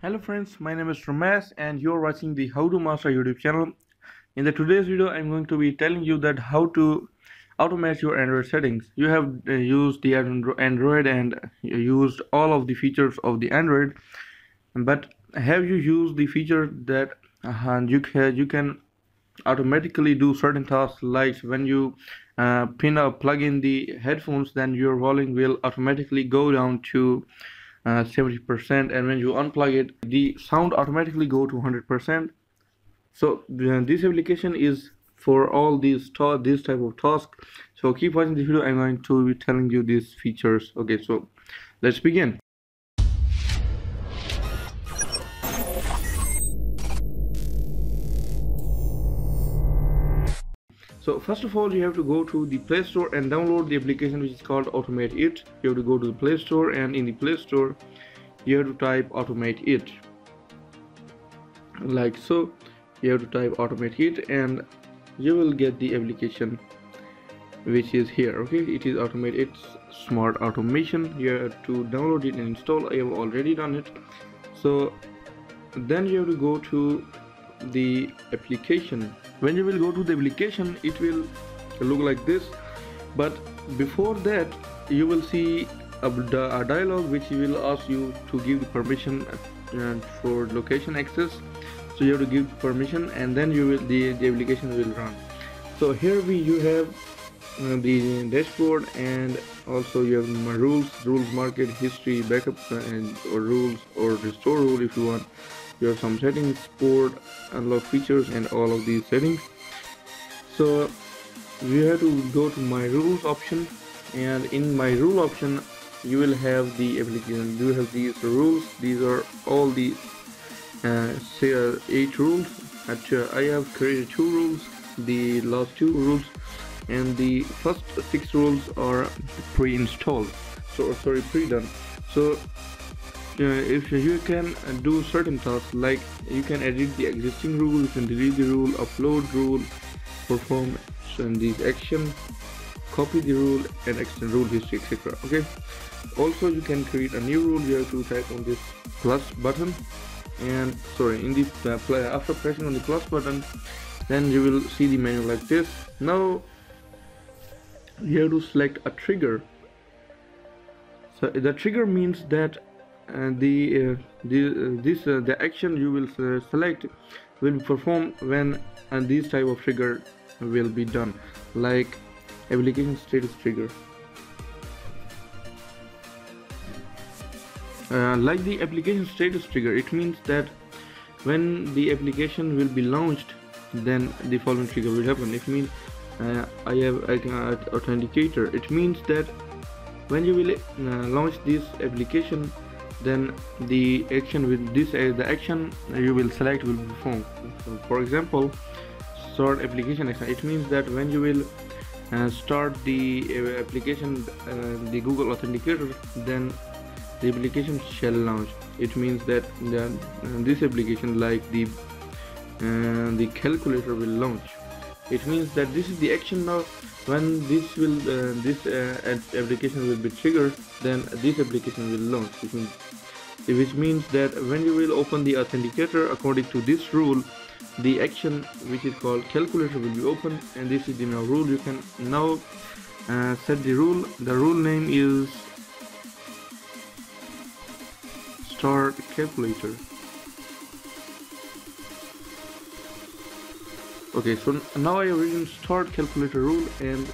Hello friends, my name is Ramesh and you're watching the How to Master YouTube channel. In the today's video, I'm going to be telling you that how to automate your Android settings. You have uh, used the Android and used all of the features of the Android, but have you used the feature that uh, you can you can automatically do certain tasks like when you uh, pin or plug in the headphones then your volume will automatically go down to 70% uh, and when you unplug it the sound automatically go to 100% so this application is for all these this type of task. So keep watching the video. I'm going to be telling you these features. Okay so let's begin so first of all you have to go to the play store and download the application which is called automate it. You have to go to the play store and in the play store you have to type AutomateIt. Like so you have to type AutomateIt and you will get the application which is here okay? It is automate it's smart automation. You have to download it and install. I have already done it. So then you have to go to the application. When you will go to the application it will look like this. But before that you will see a, a dialog which will ask you to give permission uh, for location access. So you have to give permission and then you will the, the application will run. So here we you have uh, the dashboard and also you have my rules rules market history backup uh, and or rules or restore rule if you want you have some settings support unlock features and all of these settings. So we have to go to my rules option and in my rule option you will have the application. You have these rules. These are all the uh, say uh, eight rules. Actually I have created two rules the last two rules and the first six rules are pre-installed. So sorry pre-done. So if you can do certain tasks like you can edit the existing rule you can delete the rule upload rule perform these action copy the rule and extend rule history etc okay? Also you can create a new rule you have to type on this plus button. And sorry in this uh, after pressing on the plus button then you will see the menu like this. Now you have to select a trigger. So the trigger means that uh, the uh, the uh, this the action you will select will be performed when and this type of trigger will be done like application status trigger. Uh, like the application status trigger it means that when the application will be launched then the following trigger will happen. It means uh, I have uh, authenticator. It means that when you will uh, launch this application then the action with this uh, the action you will select will be performed so for example start application action. It means that when you will uh, start the uh, application uh, the google authenticator then the application shall launch. It means that the, uh, this application like the uh, the calculator will launch it means that this is the action now. When this will uh, this uh, application will be triggered then this application will launch which means, which means that when you will open the authenticator according to this rule the action which is called calculator will be open and this is the now rule. You can now uh, set the rule. The rule name is start calculator okay so now I have written start calculator rule and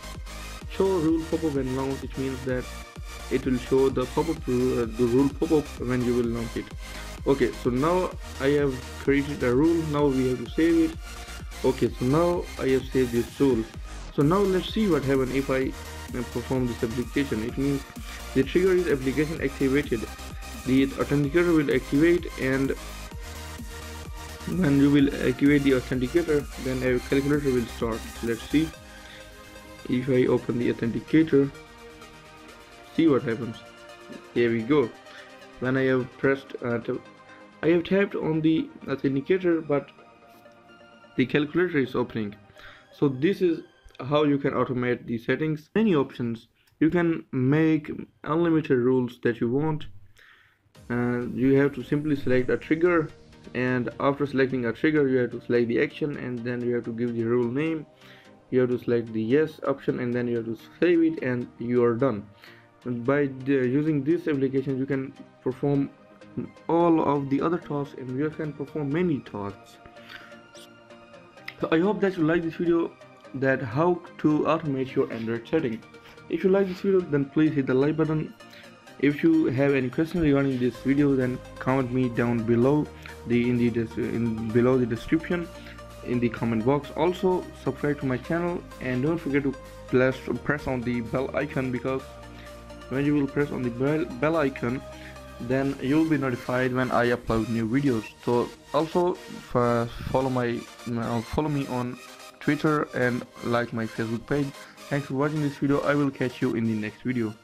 show rule pop-up when launched which means that it will show the pop-up uh, the rule pop-up when you will launch it. Okay so now I have created a rule. Now we have to save it. Okay so now I have saved this rule. So now let's see what happens if I uh, perform this application. It means the trigger is application activated. The authenticator will activate and when you will activate the authenticator then a calculator will start. Let's see. If I open the authenticator see what happens. Here we go. When I have pressed uh, I have tapped on the authenticator but the calculator is opening. So this is how you can automate the settings. Many options. You can make unlimited rules that you want. And you have to simply select a trigger and after selecting a trigger you have to select the action and then you have to give the rule name. You have to select the yes option and then you have to save it and you are done. And by the, using this application you can perform all of the other tasks and you can perform many tasks. So i hope that you like this video that how to automate your android setting if you like this video then please hit the like button. If you have any question regarding this video then comment me down below the in the in below the description in the comment box. Also subscribe to my channel and don't forget to press press on the bell icon because when you will press on the bell, bell icon then you'll be notified when I upload new videos. So also follow my uh, follow me on Twitter and like my Facebook page. Thanks for watching this video. I will catch you in the next video